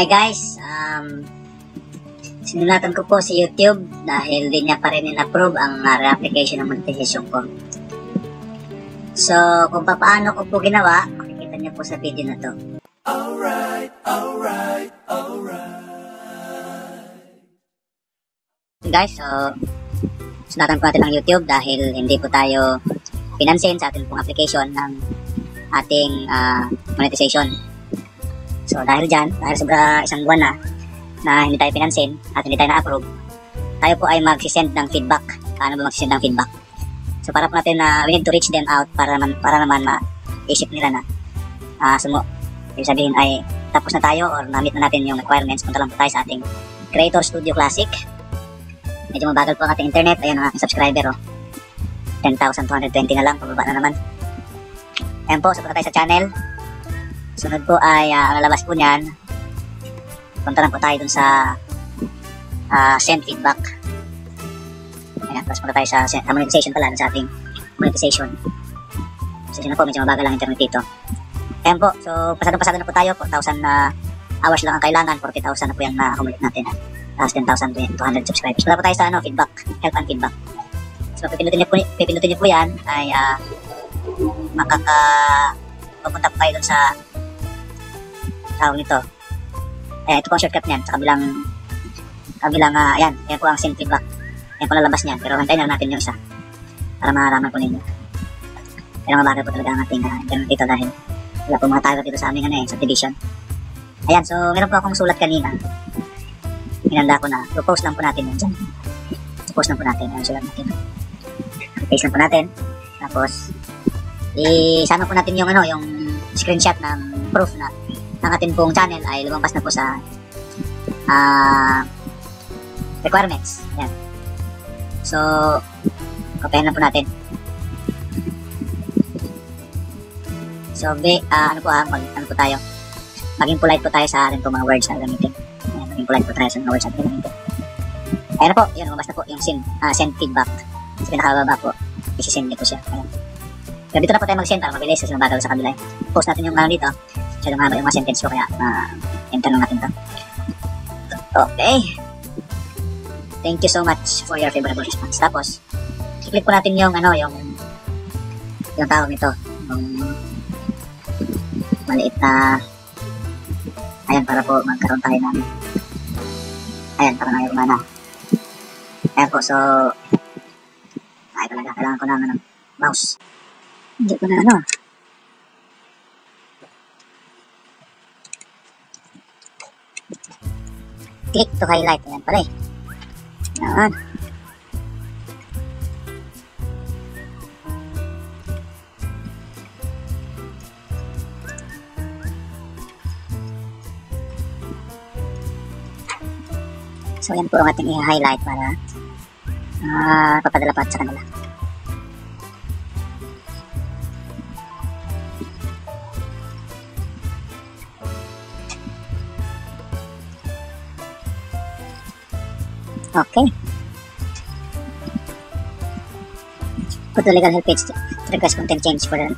Hi guys, um, sinulatan ko po si YouTube dahil di niya pa rin in-approve ang uh, application ng monetization ko. So, kung paano ko po ginawa, makikita niyo po sa video na to. Alright, alright, alright. Guys, so, sunatan po natin ang YouTube dahil hindi po tayo pinansin sa ating pong application ng ating uh, monetization. So dahil dyan, dahil sobra isang buwan na na hindi tayo pinansin at hindi tayo na-approve, tayo po ay magsisend ng feedback. Paano ba magsisend ng feedback? So para po natin na uh, we need to reach them out para naman para naman ma-isip nila na uh, sumo. Ibig sabihin ay tapos na tayo or na-meet na natin yung requirements. Punta lang po tayo sa ating Creator Studio Classic. Medyo mabagal po ang ating internet. Ayun ang aking subscriber. Oh. 10,220 na lang. Pababa na naman. Ayan po, sapunta tayo sa channel. Sunod po ay uh, ang lalabas po niyan. Punta lang po tayo dun sa uh, send feedback. Ayan, tapos punta tayo sa, sa monetization pala, sa ating monetization. Monetization na po, medyo mabagal lang internet dito. Ayan po, so pasado-pasado na po tayo, 4,000 na uh, hours lang ang kailangan, 40,000 na po yung na-accumulate natin. Tapos 10,200 subscribers. Punta po tayo sa ano, feedback, help and feedback. So pipindutin niyo po, pipindutin niyo po yan ay uh, makaka pupunta po kayo dun sa tawag nito. Eh, ito po ang shortcut niyan sa kabilang kabilang, uh, ayan, yan po ang sync feedback. Yan po lalabas niyan. Pero hantayin lang natin yung isa para maharaman po ninyo. Pero mabagal po talaga ang ating uh, internet dito dahil wala po mga tayo dito sa aming ano eh, subdivision. Ayan, so meron po akong sulat kanina. Hinanda ko na. So, post lang po natin yun dyan. So, post lang po natin. Ayan, sulat natin. Paste lang po natin. Tapos, isama po natin yung ano, yung screenshot ng proof na ng ating pong channel ay lumabas na po sa uh, requirements. Yan. So, kopyahin na po natin. So, be, uh, ano po ha, mag, ano po tayo, maging polite po tayo sa ating mga words na gamitin. Ayan, maging polite po tayo sa mga words na gamitin. Ayan na po, yun, lumabas na po yung send, uh, send feedback. Sa pinakababa po, isi-send niyo po siya. Ayan. Pero dito na po tayo mag-send para mabilis kasi mabagal sa kanila. Post natin yung ano dito. Masyado mahaba yung mga sentence ko kaya uh, lang natin to. Okay. Thank you so much for your favorable response. Tapos, i-click po natin yung ano, yung yung tawag nito. Yung maliit na ayan para po magkaroon tayo ng ayan para na yung mana. Ayan po, so ay talaga, kailangan ko ng ano, mouse. Hindi ko na ano. Click to highlight. Ayan pala eh. Ayan. So, yan po ang ating i-highlight para uh, papadala pa sa kanila. Okay. Put the legal help page to request content change for the...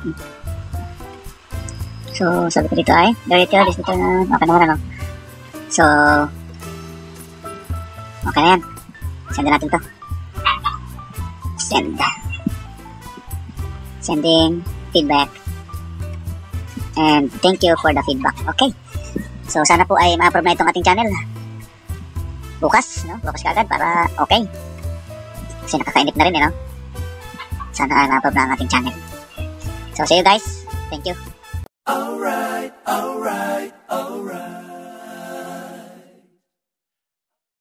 So, sabi ko dito ay, return is dito na, okay naman ano. So, okay na yan. Send natin to. Send. Sending feedback. And thank you for the feedback. Okay. So, sana po ay ma-approve na itong ating channel bukas, no? Bukas kagad para okay. Kasi nakakainip na rin, eh, no? Sana na-upload na ang ating channel. So, see you guys. Thank you. Alright, alright.